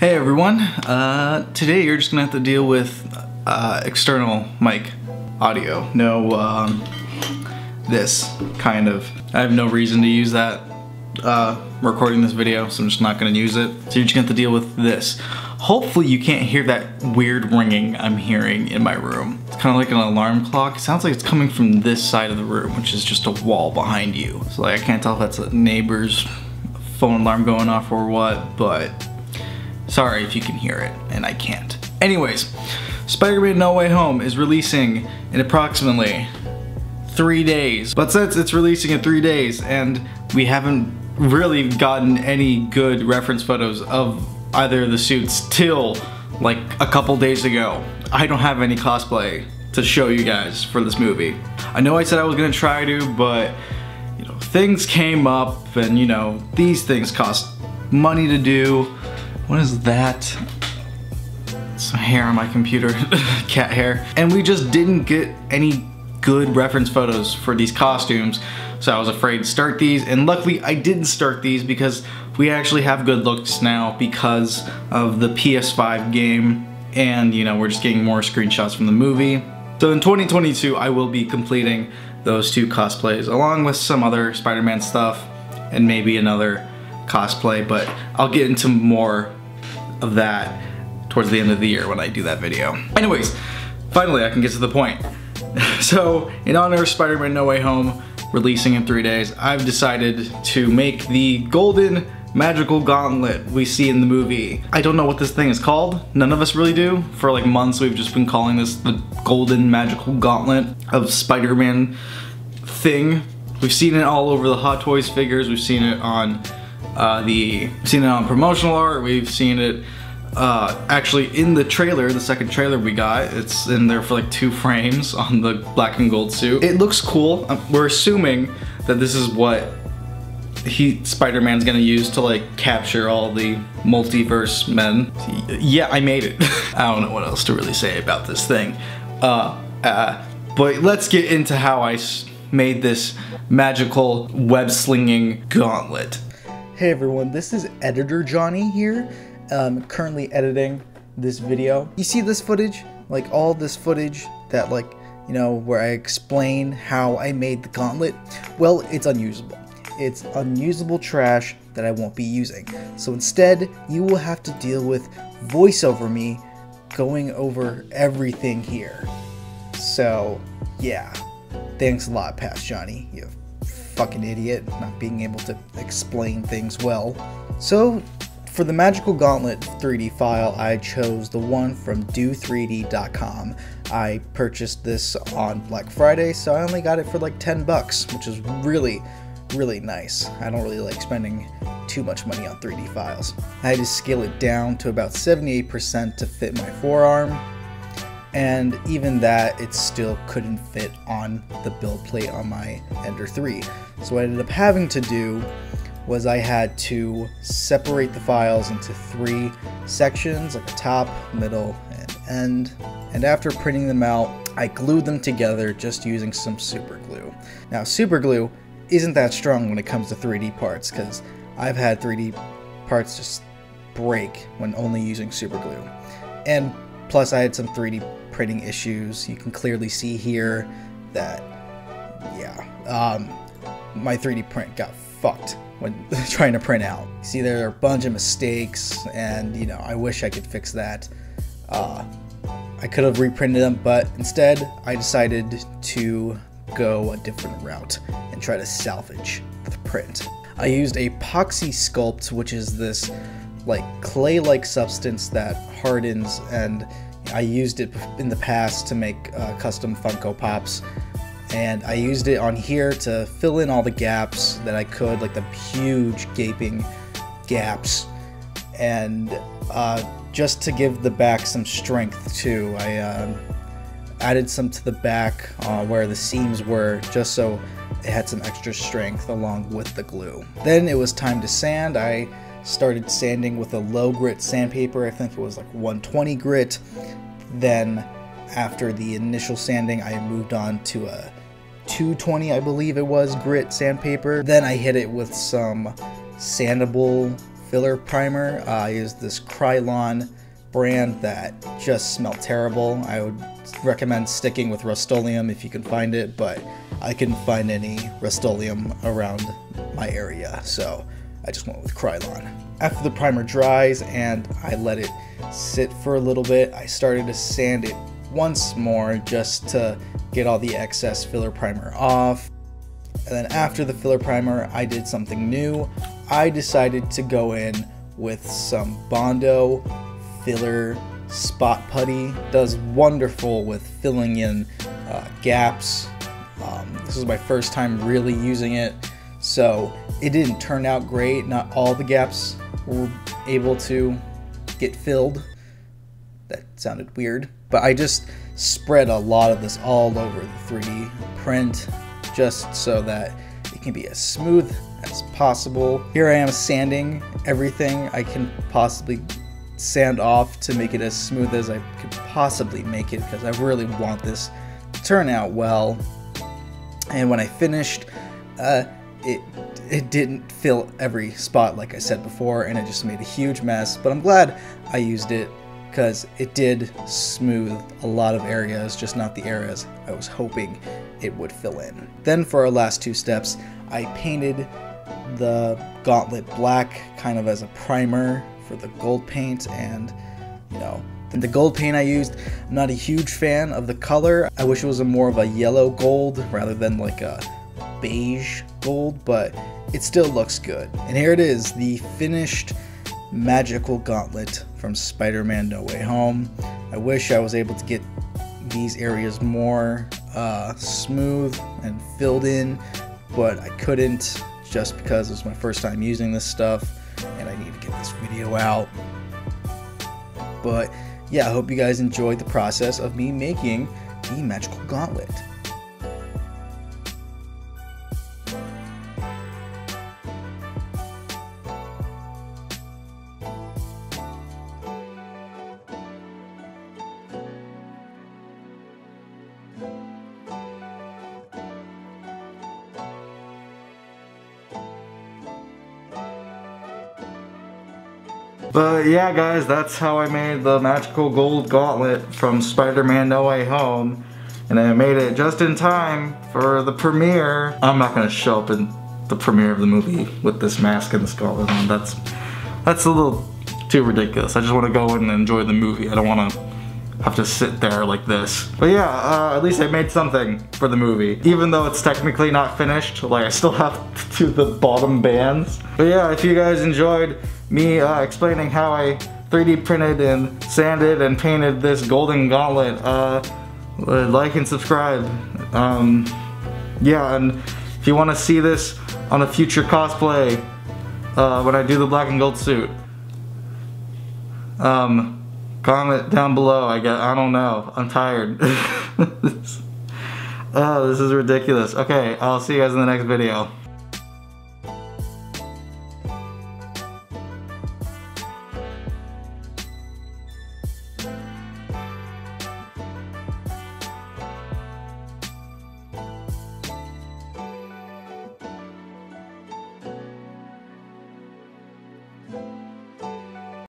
Hey everyone, uh, today you're just gonna have to deal with uh, external mic audio. No, um, this kind of. I have no reason to use that uh, recording this video, so I'm just not gonna use it. So you're just gonna have to deal with this. Hopefully you can't hear that weird ringing I'm hearing in my room. It's kind of like an alarm clock. It sounds like it's coming from this side of the room, which is just a wall behind you. So like I can't tell if that's a neighbor's phone alarm going off or what, but sorry if you can hear it, and I can't. Anyways, Spider-Man No Way Home is releasing in approximately three days. But since it's releasing in three days and we haven't really gotten any good reference photos of either of the suits till like a couple days ago, I don't have any cosplay to show you guys for this movie. I know I said I was gonna try to, but you know, things came up and you know, these things cost money to do. What is that? Some hair on my computer, cat hair. And we just didn't get any good reference photos for these costumes. So I was afraid to start these and luckily I didn't start these because we actually have good looks now because of the PS5 game and you know we're just getting more screenshots from the movie. So in 2022 I will be completing those two cosplays along with some other Spider-Man stuff and maybe another cosplay but I'll get into more that towards the end of the year when I do that video. Anyways, finally I can get to the point. so in honor of Spider-Man No Way Home releasing in three days, I've decided to make the golden magical gauntlet we see in the movie. I don't know what this thing is called. None of us really do. For like months we've just been calling this the golden magical gauntlet of Spider-Man thing. We've seen it all over the Hot Toys figures. We've seen it on uh, the, we've seen it on promotional art. We've seen it uh, actually in the trailer, the second trailer we got, it's in there for like two frames on the black and gold suit. It looks cool. Um, we're assuming that this is what he Spider-Man's gonna use to like capture all the multiverse men. Yeah, I made it. I don't know what else to really say about this thing. Uh, uh, but let's get into how I made this magical web slinging gauntlet. Hey everyone, this is Editor Johnny here um, currently editing this video. You see this footage? Like all this footage that like, you know, where I explain how I made the gauntlet? Well, it's unusable. It's unusable trash that I won't be using. So instead, you will have to deal with voiceover me going over everything here. So, yeah. Thanks a lot, Past Johnny, you fucking idiot, not being able to explain things well. So, for the Magical Gauntlet 3D file, I chose the one from do3d.com. I purchased this on Black Friday, so I only got it for like 10 bucks, which is really, really nice. I don't really like spending too much money on 3D files. I had to scale it down to about 78% to fit my forearm, and even that, it still couldn't fit on the build plate on my Ender 3. So what I ended up having to do was I had to separate the files into three sections, like a top, middle, and end. And after printing them out, I glued them together just using some super glue. Now, super glue isn't that strong when it comes to 3D parts, because I've had 3D parts just break when only using super glue. And plus, I had some 3D printing issues. You can clearly see here that, yeah, um, my 3D print got fucked when trying to print out. See, there are a bunch of mistakes, and you know, I wish I could fix that. Uh, I could have reprinted them, but instead, I decided to go a different route and try to salvage the print. I used epoxy sculpt, which is this like clay-like substance that hardens, and I used it in the past to make uh, custom Funko Pops and I used it on here to fill in all the gaps that I could, like the huge gaping gaps, and uh, just to give the back some strength too. I uh, added some to the back uh, where the seams were, just so it had some extra strength along with the glue. Then it was time to sand. I started sanding with a low grit sandpaper. I think it was like 120 grit. Then after the initial sanding, I moved on to a 220, I believe it was, grit sandpaper. Then I hit it with some sandable filler primer. Uh, I used this Krylon brand that just smelled terrible. I would recommend sticking with Rust-Oleum if you can find it, but I couldn't find any Rust-Oleum around my area, so I just went with Krylon. After the primer dries and I let it sit for a little bit, I started to sand it once more just to get all the excess filler primer off. And then after the filler primer, I did something new. I decided to go in with some Bondo filler spot putty. Does wonderful with filling in uh, gaps. Um, this is my first time really using it, so it didn't turn out great. Not all the gaps were able to get filled. That sounded weird, but I just spread a lot of this all over the 3D print just so that it can be as smooth as possible. Here I am sanding everything I can possibly sand off to make it as smooth as I could possibly make it because I really want this to turn out well. And when I finished, uh, it it didn't fill every spot like I said before and it just made a huge mess but I'm glad I used it because it did smooth a lot of areas just not the areas I was hoping it would fill in. Then for our last two steps I painted the gauntlet black kind of as a primer for the gold paint and you know the gold paint I used, I'm not a huge fan of the color. I wish it was a more of a yellow gold rather than like a beige gold, but it still looks good. And here it is, the finished magical gauntlet from Spider-Man No Way Home. I wish I was able to get these areas more uh, smooth and filled in, but I couldn't just because it was my first time using this stuff and I need to get this video out. But yeah, I hope you guys enjoyed the process of me making the magical gauntlet. But yeah guys, that's how I made the magical gold gauntlet from Spider-Man No Way Home. And I made it just in time for the premiere. I'm not gonna show up in the premiere of the movie with this mask and this gauntlet on. That's, that's a little too ridiculous. I just wanna go and enjoy the movie. I don't wanna have to sit there like this. But yeah, uh, at least I made something for the movie. Even though it's technically not finished, like I still have to do the bottom bands. But yeah, if you guys enjoyed me uh, explaining how I 3D printed and sanded and painted this golden gauntlet, uh, like and subscribe. Um, yeah, and if you want to see this on a future cosplay, uh, when I do the black and gold suit, um, Comment down below. I get. I don't know. I'm tired. oh, this is ridiculous. Okay, I'll see you guys in the next video.